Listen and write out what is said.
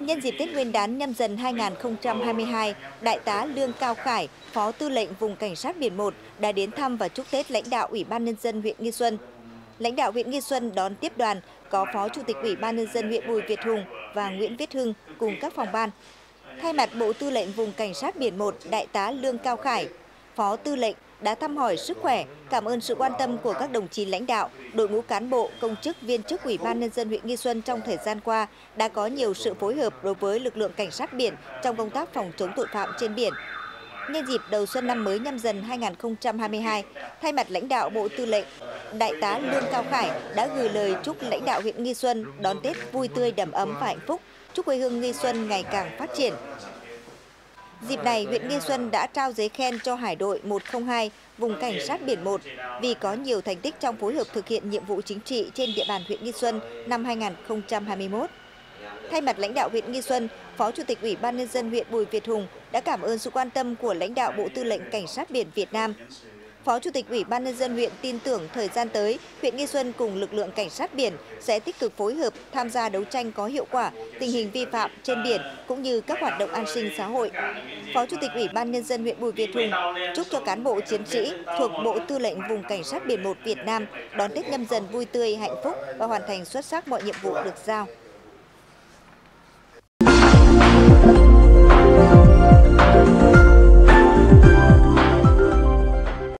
Nhân dịp Tết Nguyên đán nhâm dần 2022, Đại tá Lương Cao Khải, Phó Tư lệnh Vùng Cảnh sát Biển 1 đã đến thăm và chúc Tết lãnh đạo Ủy ban Nhân dân huyện Nghi Xuân. Lãnh đạo huyện Nghi Xuân đón tiếp đoàn có Phó Chủ tịch Ủy ban Nhân dân huyện Bùi Việt Hùng và Nguyễn Viết Hưng cùng các phòng ban. Thay mặt Bộ Tư lệnh Vùng Cảnh sát Biển 1, Đại tá Lương Cao Khải, Phó Tư lệnh đã thăm hỏi sức khỏe, cảm ơn sự quan tâm của các đồng chí lãnh đạo, đội ngũ cán bộ, công chức, viên chức Ủy ban Nhân dân huyện Nghi Xuân trong thời gian qua đã có nhiều sự phối hợp đối với lực lượng cảnh sát biển trong công tác phòng chống tội phạm trên biển. Nhân dịp đầu xuân năm mới nhâm dần 2022, thay mặt lãnh đạo Bộ Tư lệnh, Đại tá Lương Cao Khải đã gửi lời chúc lãnh đạo huyện Nghi Xuân đón Tết vui tươi đầm ấm và hạnh phúc, chúc quê hương Nghi Xuân ngày càng phát triển, Dịp này, huyện Nghi Xuân đã trao giấy khen cho Hải đội 102, vùng cảnh sát biển 1 vì có nhiều thành tích trong phối hợp thực hiện nhiệm vụ chính trị trên địa bàn huyện Nghi Xuân năm 2021. Thay mặt lãnh đạo huyện Nghi Xuân, Phó Chủ tịch Ủy ban Nhân dân huyện Bùi Việt Hùng đã cảm ơn sự quan tâm của lãnh đạo Bộ Tư lệnh Cảnh sát biển Việt Nam Phó Chủ tịch Ủy ban Nhân dân huyện tin tưởng thời gian tới, huyện Nghi Xuân cùng lực lượng cảnh sát biển sẽ tích cực phối hợp tham gia đấu tranh có hiệu quả tình hình vi phạm trên biển cũng như các hoạt động an sinh xã hội. Phó Chủ tịch Ủy ban Nhân dân huyện Bùi Việt Hùng chúc cho cán bộ chiến sĩ thuộc Bộ Tư lệnh Vùng Cảnh sát biển 1 Việt Nam đón Tết nhâm dần vui tươi, hạnh phúc và hoàn thành xuất sắc mọi nhiệm vụ được giao.